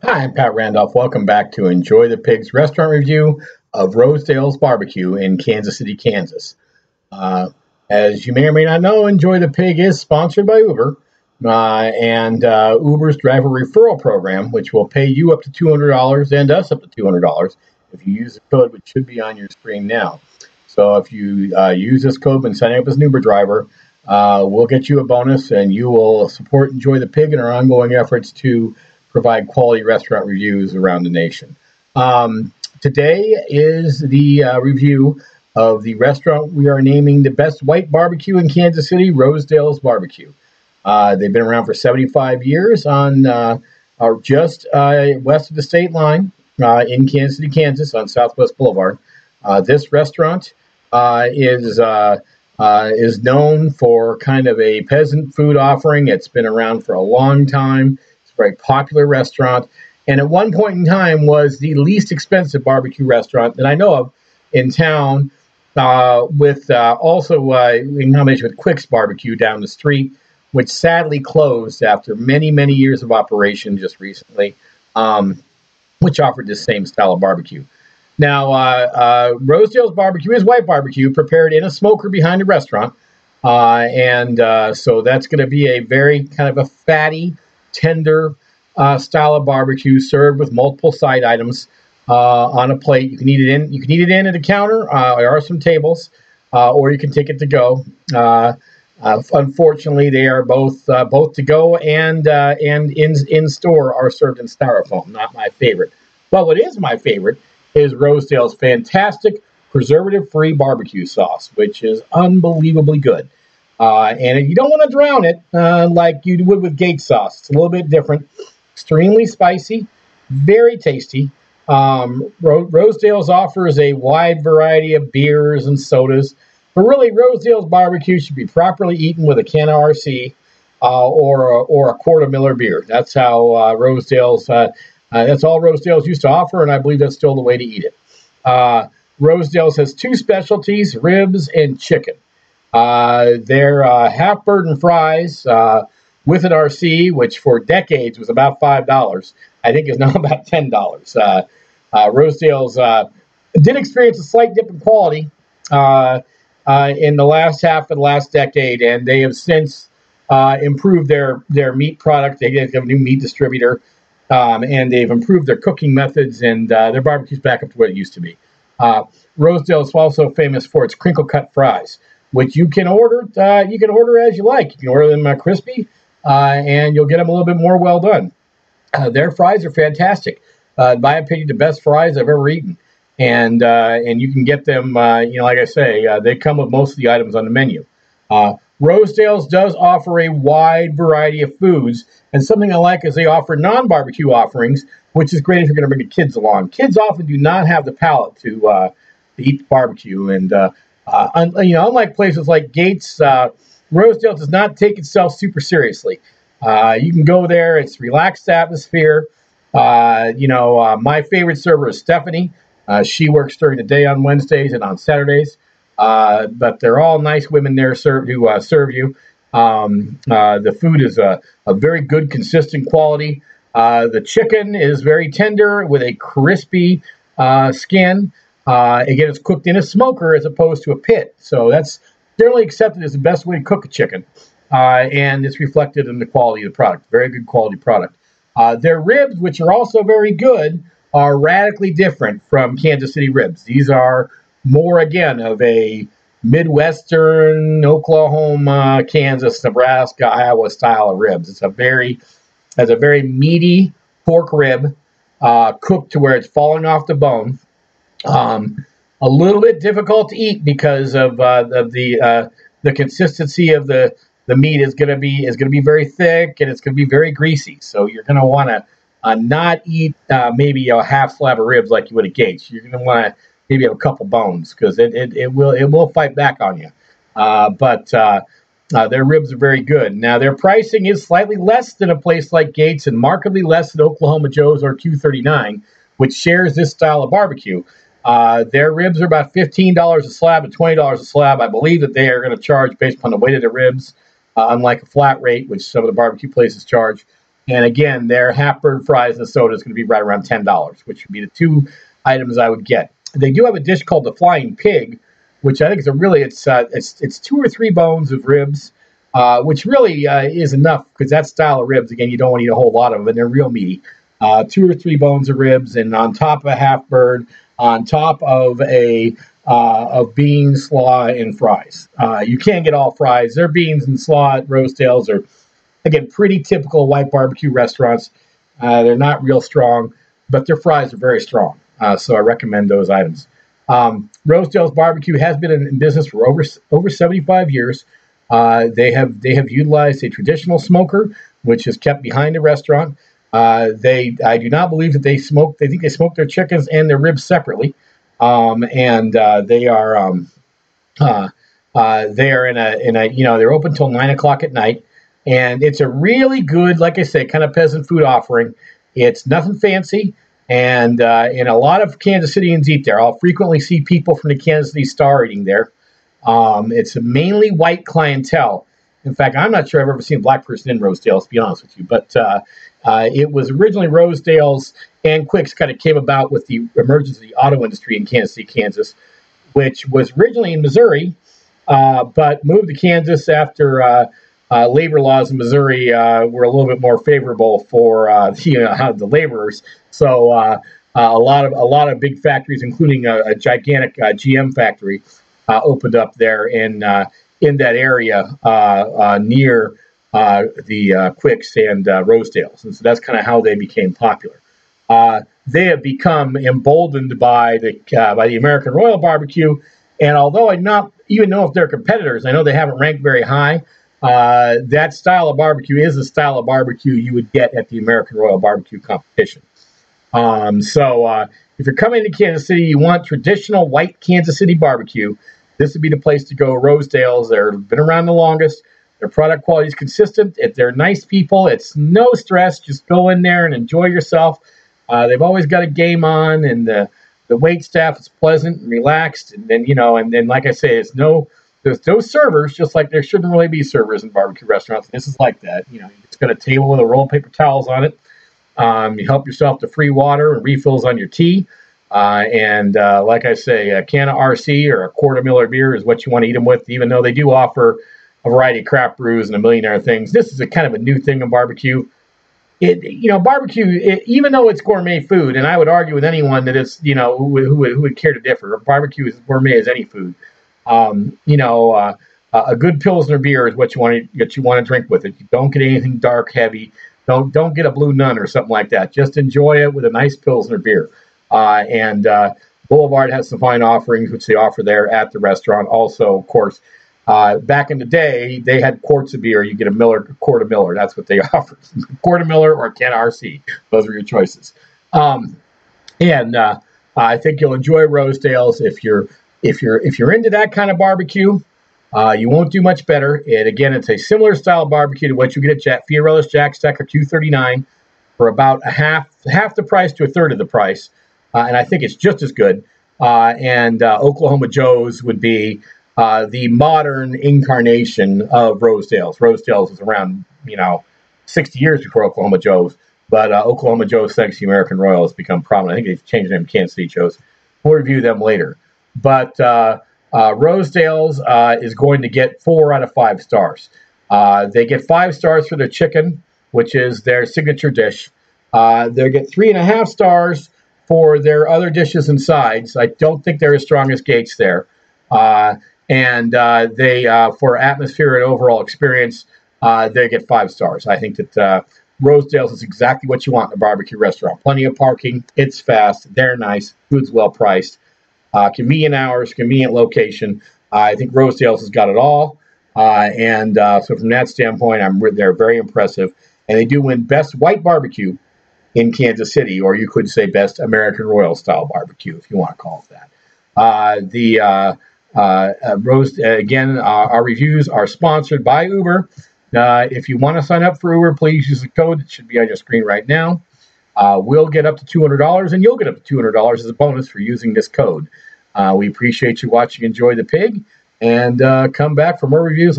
Hi, I'm Pat Randolph. Welcome back to Enjoy the Pigs restaurant review of Rosedale's Barbecue in Kansas City, Kansas. Uh, as you may or may not know, Enjoy the Pig is sponsored by Uber uh, and uh, Uber's driver referral program, which will pay you up to $200 and us up to $200 if you use the code, which should be on your screen now. So if you uh, use this code when signing up as an Uber driver, uh, we'll get you a bonus and you will support Enjoy the Pig in our ongoing efforts to provide quality restaurant reviews around the nation. Um, today is the uh, review of the restaurant we are naming the best white barbecue in Kansas City, Rosedale's Barbecue. Uh, they've been around for 75 years on uh, just uh, west of the state line uh, in Kansas City, Kansas, on Southwest Boulevard. Uh, this restaurant is uh, is known for kind of a peasant food offering. It's been around for a long time. Very popular restaurant, and at one point in time was the least expensive barbecue restaurant that I know of in town. Uh, with uh, also uh, in combination with Quick's Barbecue down the street, which sadly closed after many many years of operation just recently, um, which offered the same style of barbecue. Now, uh, uh, Rosedale's barbecue is white barbecue prepared in a smoker behind a restaurant. Uh, and uh, so that's going to be a very kind of a fatty, tender uh, style of barbecue served with multiple side items uh, on a plate. You can eat it in. You can eat it in at a counter. Uh, there are some tables, uh, or you can take it to go. Uh, unfortunately, they are both both to go and and in in store are served in styrofoam. Not my favorite. But what is my favorite is Rosedale's fantastic preservative free barbecue sauce, which is unbelievably good. Uh, and you don't want to drown it uh, like you would with Gates sauce. It's a little bit different. Extremely spicy, very tasty. Um, Ro- Rosedale's offers a wide variety of beers and sodas, but really, Rosedale's barbecue should be properly eaten with a can of RC uh, or, a, or a quart of Miller beer. That's how uh, Rosedale's uh, uh, that's all Rosedale's used to offer, and I believe that's still the way to eat it. Rosedale's has two specialties ribs and chicken. Uh, they're uh, half burden fries uh, with an RC, which for decades was about $5, I think is now about $10. Uh, uh, Rosedale's did experience a slight dip in quality in the last half of the last decade, and they have since improved their, their meat product. They have a new meat distributor. Um, and they've improved their cooking methods, and uh, their barbecue's back up to what it used to be. Uh, Rosedale is also famous for its crinkle cut fries, which you can order. Uh, you can order as you like. You can order them uh, crispy, uh, and you'll get them a little bit more well done. Uh, their fries are fantastic. in my opinion, the best fries I've ever eaten, and and you can get them. you know, like I say, they come with most of the items on the menu. Rosedale's does offer a wide variety of foods, and something I like is they offer non-barbecue offerings, which is great if you're going to bring the kids along. Kids often do not have the palate to, uh, to eat barbecue, and uh, uh, you know, unlike places like Gates, uh, Rosedale does not take itself super seriously. Uh, you can go there; it's relaxed atmosphere. Uh, you know, my favorite server is Stephanie. she works during the day on Wednesdays and on Saturdays. Uh, but they're all nice women there serve, who uh, serve you. Um, uh, the food is a, a, very good, consistent quality. Uh, the chicken is very tender with a crispy uh, again, it's cooked in a smoker as opposed to a pit. So that's generally accepted as the best way to cook a chicken. and it's reflected in the quality of the product. Very good quality product. their ribs, which are also very good, are radically different from Kansas City ribs. These are more again of a Midwestern, Oklahoma, Kansas, Nebraska, Iowa style of ribs. It's a very, has a very meaty pork rib, uh, cooked to where it's falling off the bone. Um, a little bit difficult to eat because of, uh, of the uh, the consistency of the the meat is going to be is to be very thick and it's going to be very greasy. So you're going to want to uh, not eat uh, maybe a half slab of ribs like you would at Gates. You're going to want to maybe have a couple bones because it, it, it will it will fight back on you. Uh, but uh, their ribs are very good. Now their pricing is slightly less than a place like Gates and markedly less than Oklahoma Joe's or Q39, which shares this style of barbecue. Uh, their ribs are about fifteen dollars a slab twenty dollars a slab. I believe that they are going to charge based upon the weight of the ribs, uh, unlike a flat rate, which some of the barbecue places charge. And again, their half bird fries and soda is going to be right around $10, which would be the two items I would get. They do have a dish called the Flying Pig, which I think is a really it's uh, it's it's two or three bones of ribs, uh, which really uh, is enough because that style of ribs again you don't want to eat a whole lot of them and they're real meaty. Uh, two or three bones of ribs and on top of a half bird, on top of a uh, of beans, slaw, and fries. Uh, you can't get all fries. Their beans and slaw at Rosedale's are again pretty typical white barbecue restaurants. they're not real strong, but their fries are very strong. so I recommend those items. Um, Rosedale's Barbecue has been in, business for over over 75 years. Uh, they have they have utilized a traditional smoker, which is kept behind the restaurant. Uh, they I do not believe that they smoke. They think they smoke their chickens and their ribs separately, um, and uh, they are um, uh, uh, they are in a in a you know they're open till nine o'clock at night, and it's a really good, like I say, kind of peasant food offering. It's nothing fancy. And uh, and a lot of Kansas Citians eat there. I'll frequently see people from the Kansas City Star eating there. Um, it's mainly white clientele. In fact, I'm not sure I've ever seen a black person in Rosedale, to be honest with you. But uh, uh, it was originally Rosedale's and Quick's kind of came about with the emergence of the auto industry in Kansas City, Kansas, which was originally in Missouri, uh, but moved to Kansas after uh, uh, labor laws in Missouri uh, were a little bit more favorable for you know, the laborers. So a lot of a lot of big factories, including a, a gigantic GM factory, opened up there in in that area uh, uh, near uh, the Quicks and Rosedales, and so that's kind of how they became popular. they have become emboldened by the by the American Royal Barbecue, and although I not even know if they're competitors, I know they haven't ranked very high. Uh, that style of barbecue is the style of barbecue you would get at the American Royal Barbecue competition. Um, so uh, if you're coming to Kansas City, you want traditional white Kansas City barbecue, this would be the place to go. Rosedale's, they've been around the longest. Their product quality is consistent. If they're nice people, it's no stress. Just go in there and enjoy yourself. Uh, they've always got a game on, and the the wait staff is pleasant and relaxed. And then you know, and then like I say, it's no there's no servers, just like there shouldn't really be servers in barbecue restaurants. This is like that. You know, it's got a table with a roll of paper towels on it. Um, you help yourself to free water and refills on your tea. Uh, and uh, like I say, a can of RC or a quarter Miller beer is what you want to eat them with, even though they do offer a variety of craft brews and a million other things. This is a kind of a new thing in barbecue. It, you know, barbecue, it, even though it's gourmet food, and I would argue with anyone that it's, you know, who, who, who would care to differ, barbecue is gourmet as any food. Um, you know, uh, a good pilsner beer is what you want to what you want to drink with it. You don't get anything dark, heavy. Don't don't get a blue nun or something like that. Just enjoy it with a nice pilsner beer. Uh, and uh, Boulevard has some fine offerings, which they offer there at the restaurant. Also, of course, uh, back in the day, they had quarts of beer. You get a Miller, quart of Miller. That's what they offered. quart of Miller or can RC. Those are your choices. Um, and uh, I think you'll enjoy Rosedale's if you're if you're if you're into that kind of barbecue, uh, you won't do much better. And again, it's a similar style barbecue to what you get at Jack Fiorella's Jack Stack or Q39 for about a half half the price to a third of the price, and I think it's just as good. Uh, and uh, Oklahoma Joe's would be uh, the modern incarnation of Rosedale's. Rosedale's was around you know 60 years before Oklahoma Joe's, but uh, Oklahoma Joe's thanks to American Royal has become prominent. I think they've changed their name to Kansas City Joe's. We'll review them later. But uh, uh, Rosedale's uh, is going to get four out of five stars. Uh, they get five stars for their chicken, which is their signature dish. Uh, they get three and a half stars for their other dishes and sides. I don't think they're as strong as Gates there. Uh, and they, for atmosphere and overall experience, they get five stars. I think that Rosedale's is exactly what you want in a barbecue restaurant. Plenty of parking. It's fast. They're nice. Food's well priced. Uh, convenient hours, convenient location. Uh, I think Rosedale's has got it all. Uh, and uh, so from that standpoint, I'm they're very impressive. And they do win Best White Barbecue in Kansas City, or you could say Best American Royal Style Barbecue, if you want to call it that. Uh, the uh, Rose again, our reviews are sponsored by Uber. if you want to sign up for Uber, please use the code that should be on your screen right now. Uh, we'll get up to $200 and you'll get up to $200 as a bonus for using this code. Uh, we appreciate you watching Enjoy the Pig and uh, come back for more reviews.